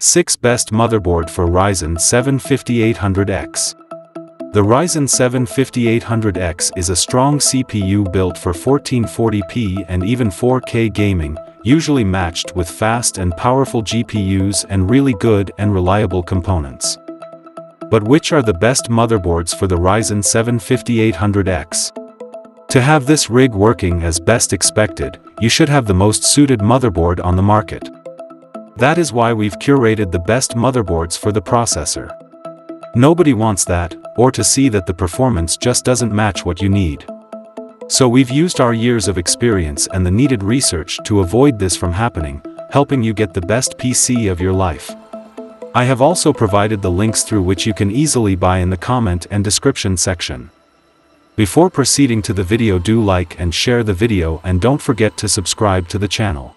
6 Best Motherboard for Ryzen 7 5800X The Ryzen 7 5800X is a strong CPU built for 1440p and even 4K gaming, usually matched with fast and powerful GPUs and really good and reliable components. But which are the best motherboards for the Ryzen 7 5800X? To have this rig working as best expected, you should have the most suited motherboard on the market. That is why we've curated the best motherboards for the processor. Nobody wants that, or to see that the performance just doesn't match what you need. So we've used our years of experience and the needed research to avoid this from happening, helping you get the best PC of your life. I have also provided the links through which you can easily buy in the comment and description section. Before proceeding to the video do like and share the video and don't forget to subscribe to the channel.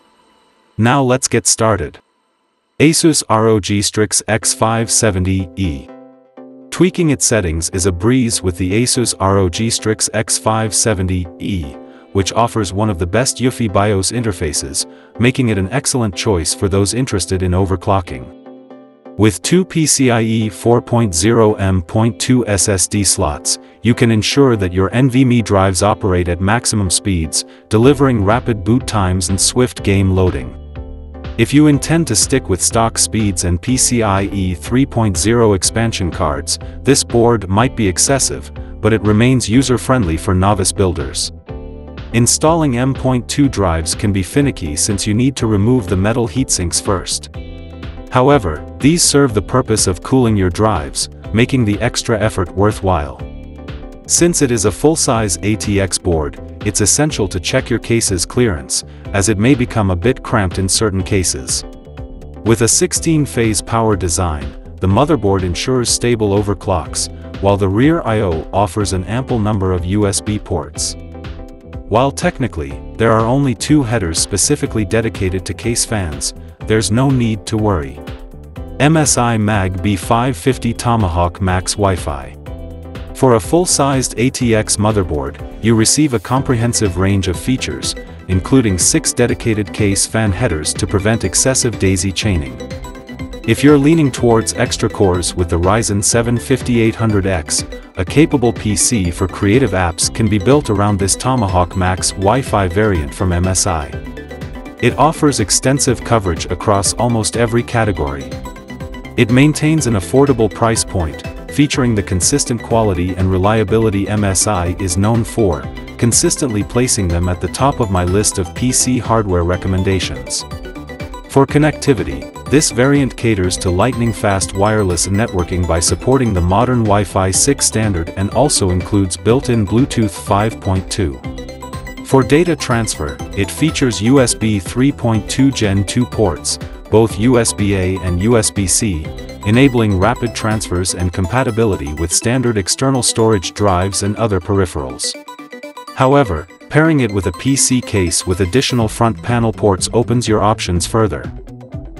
Now let's get started. Asus ROG Strix X570E. Tweaking its settings is a breeze with the Asus ROG Strix X570E, which offers one of the best UEFI BIOS interfaces, making it an excellent choice for those interested in overclocking. With two PCIe 4.0 M.2 SSD slots, you can ensure that your NVMe drives operate at maximum speeds, delivering rapid boot times and swift game loading. If you intend to stick with stock speeds and PCIe 3.0 expansion cards, this board might be excessive, but it remains user-friendly for novice builders. Installing M.2 drives can be finicky since you need to remove the metal heatsinks first. However, these serve the purpose of cooling your drives, making the extra effort worthwhile. Since it is a full-size ATX board, it's essential to check your case's clearance, as it may become a bit cramped in certain cases. With a 16-phase power design, the motherboard ensures stable overclocks, while the rear I.O. offers an ample number of USB ports. While technically, there are only two headers specifically dedicated to case fans, there's no need to worry. MSI Mag B550 Tomahawk Max Wi-Fi for a full-sized ATX motherboard, you receive a comprehensive range of features, including six dedicated case fan headers to prevent excessive daisy chaining. If you're leaning towards extra cores with the Ryzen 7 5800X, a capable PC for creative apps can be built around this Tomahawk Max Wi-Fi variant from MSI. It offers extensive coverage across almost every category. It maintains an affordable price point, featuring the consistent quality and reliability MSI is known for, consistently placing them at the top of my list of PC hardware recommendations. For connectivity, this variant caters to lightning-fast wireless networking by supporting the modern Wi-Fi 6 standard and also includes built-in Bluetooth 5.2. For data transfer, it features USB 3.2 Gen 2 ports, both USB-A and USB-C, enabling rapid transfers and compatibility with standard external storage drives and other peripherals. However, pairing it with a PC case with additional front panel ports opens your options further.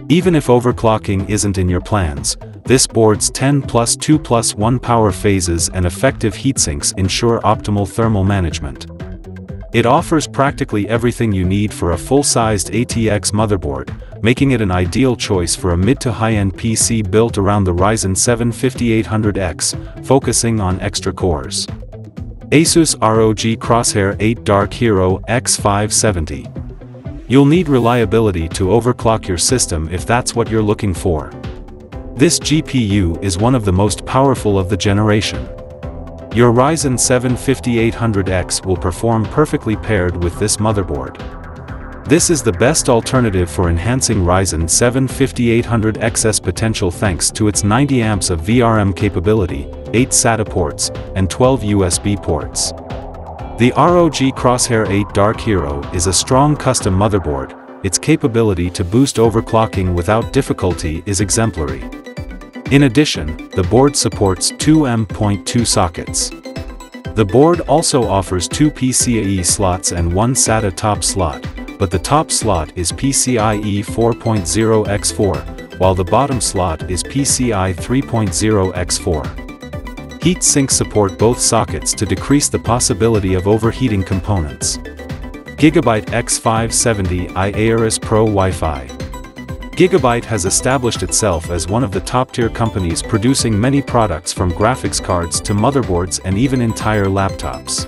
Even if overclocking isn't in your plans, this board's 10 plus 2 plus 1 power phases and effective heatsinks ensure optimal thermal management. It offers practically everything you need for a full-sized ATX motherboard, making it an ideal choice for a mid to high-end PC built around the Ryzen 7 5800X, focusing on extra cores. Asus ROG Crosshair 8 Dark Hero X570. You'll need reliability to overclock your system if that's what you're looking for. This GPU is one of the most powerful of the generation. Your Ryzen 7 5800X will perform perfectly paired with this motherboard. This is the best alternative for enhancing Ryzen 7 5800X's potential thanks to its 90 amps of VRM capability, 8 SATA ports, and 12 USB ports. The ROG Crosshair 8 Dark Hero is a strong custom motherboard, its capability to boost overclocking without difficulty is exemplary. In addition, the board supports two M.2 sockets. The board also offers two PCIe slots and one SATA top slot, but the top slot is PCIe 4.0 x4, while the bottom slot is PCI 3.0 x4. Heat sinks support both sockets to decrease the possibility of overheating components. Gigabyte X570i Aorus Pro Wi-Fi. Gigabyte has established itself as one of the top-tier companies producing many products from graphics cards to motherboards and even entire laptops.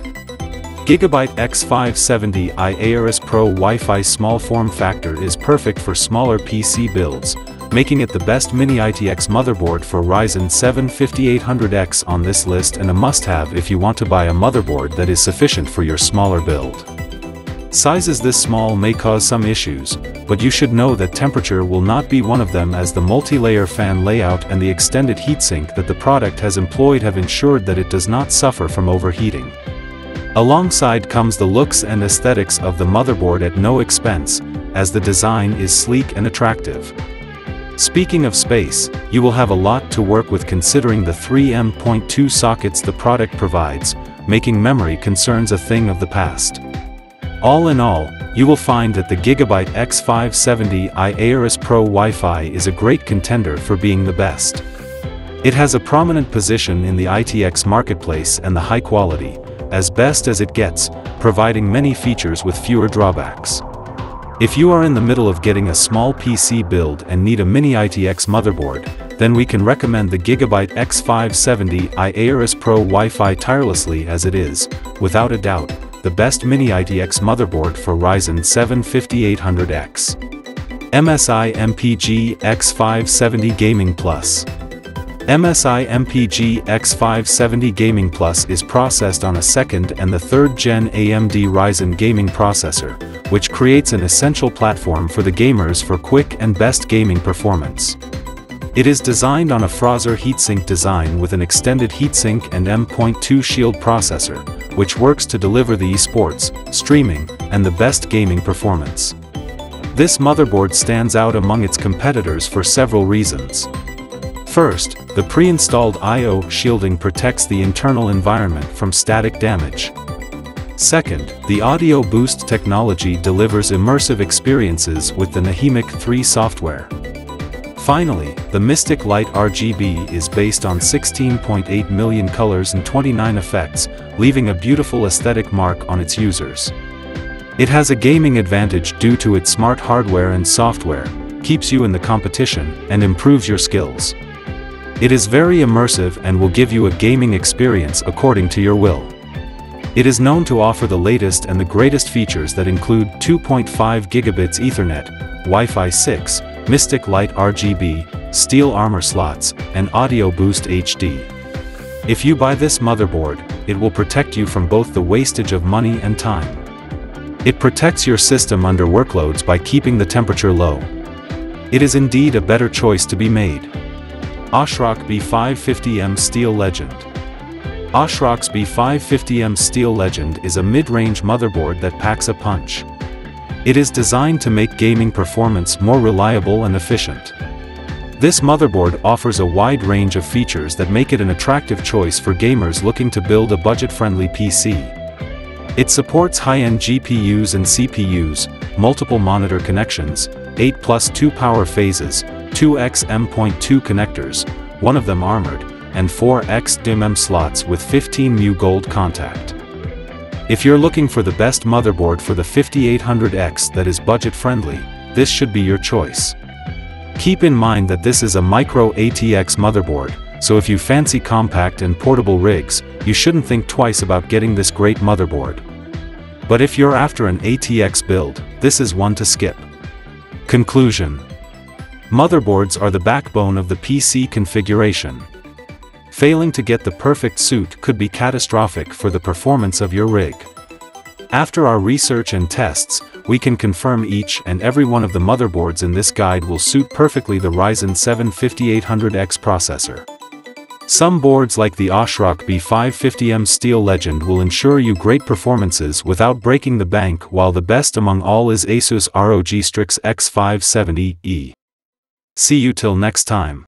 Gigabyte X570i Aorus Pro Wi-Fi small form factor is perfect for smaller PC builds, making it the best mini ITX motherboard for Ryzen 7 5800X on this list and a must-have if you want to buy a motherboard that is sufficient for your smaller build. Sizes this small may cause some issues, but you should know that temperature will not be one of them as the multi-layer fan layout and the extended heatsink that the product has employed have ensured that it does not suffer from overheating. Alongside comes the looks and aesthetics of the motherboard at no expense, as the design is sleek and attractive. Speaking of space, you will have a lot to work with considering the 3M.2 sockets the product provides, making memory concerns a thing of the past. All in all, you will find that the Gigabyte X570i Aorus Pro Wi-Fi is a great contender for being the best. It has a prominent position in the ITX marketplace and the high quality, as best as it gets, providing many features with fewer drawbacks. If you are in the middle of getting a small PC build and need a mini ITX motherboard, then we can recommend the Gigabyte X570i Aorus Pro Wi-Fi tirelessly as it is, without a doubt, the best mini ITX motherboard for Ryzen 7 5800X. MSI MPG X570 Gaming Plus MSI MPG X570 Gaming Plus is processed on a second and the third gen AMD Ryzen gaming processor, which creates an essential platform for the gamers for quick and best gaming performance. It is designed on a Frozr heatsink design with an extended heatsink and M.2 Shield processor, which works to deliver the esports, streaming, and the best gaming performance. This motherboard stands out among its competitors for several reasons. First, the pre-installed I.O. shielding protects the internal environment from static damage. Second, the Audio Boost technology delivers immersive experiences with the Nahimic 3 software. Finally, the Mystic Light RGB is based on 16.8 million colors and 29 effects, leaving a beautiful aesthetic mark on its users. It has a gaming advantage due to its smart hardware and software, keeps you in the competition, and improves your skills. It is very immersive and will give you a gaming experience according to your will. It is known to offer the latest and the greatest features that include 2.5 gigabits Ethernet, Wi-Fi 6, Mystic Light RGB, steel armor slots, and Audio Boost HD. If you buy this motherboard, it will protect you from both the wastage of money and time. It protects your system under workloads by keeping the temperature low. It is indeed a better choice to be made. ASRock B550M Steel Legend ASRock's B550M Steel Legend is a mid-range motherboard that packs a punch. It is designed to make gaming performance more reliable and efficient. This motherboard offers a wide range of features that make it an attractive choice for gamers looking to build a budget-friendly PC. It supports high-end GPUs and CPUs, multiple monitor connections, 8 plus 2 power phases, 2x M.2 connectors, one of them armored, and 4x DIMM slots with 15 mu gold contact. If you're looking for the best motherboard for the 5800X that is budget-friendly, this should be your choice. Keep in mind that this is a micro ATX motherboard, so if you fancy compact and portable rigs, you shouldn't think twice about getting this great motherboard. But if you're after an ATX build, this is one to skip. Conclusion Motherboards are the backbone of the PC configuration. Failing to get the perfect suit could be catastrophic for the performance of your rig. After our research and tests, we can confirm each and every one of the motherboards in this guide will suit perfectly the Ryzen 7 5800X processor. Some boards like the ASRock B550M Steel Legend will ensure you great performances without breaking the bank while the best among all is Asus ROG Strix X570E. See you till next time.